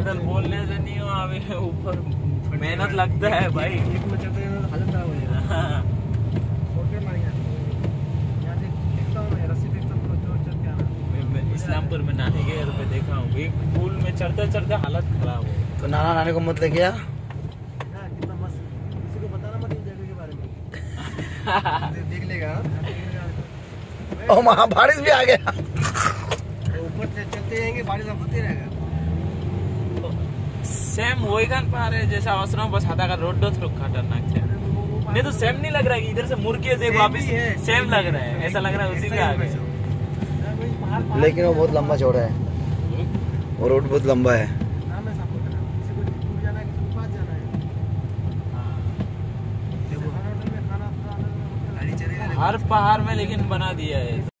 पैदल बोलने से नहीं हो अभी ऊपर मेहनत लगता है भाई। एक में चलते तो हालत खराब हो जाएगा। हाँ, हूँ मैं हूँ। मैं- मैं इस्लामपुर में नानी के घर पे देखा हूँ। एक पुल में चढ़ते चढ़ते हालत खराब हो तो नाना नानी को मत ले गया? कितना मस्त। किसी को बताना मत इस जगह के बारे में। दे- देख लेगा। ओ वहाँ बारिश भी आ गया। तो ऊपर से चलते जाएँगे बारिश अब होते रहेगा। सेम वही खान पा रहे जैसा आश्रम बस हाथा का रोड दो खतरनाक है नहीं तो सेम नहीं लग रहा है इधर से मुर्गी देखो देख वापिस सेम लग रहा है। ऐसा लग रहा है उसी का आगे। लेकिन वो बहुत लंबा चौड़ा है। वो रोड बहुत लंबा है। हाँ। हर पहाड़ में लेकिन बना दिया है।